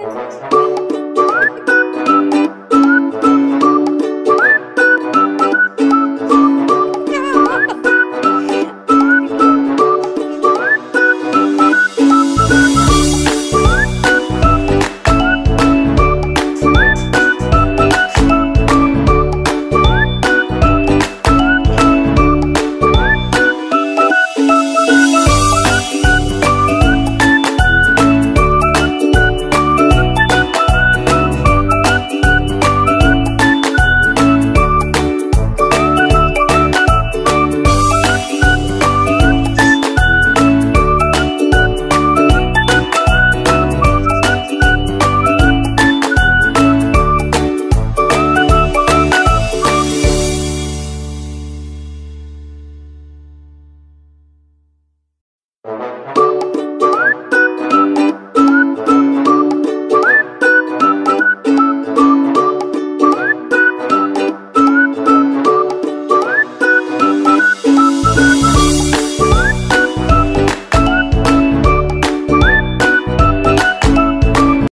Bye.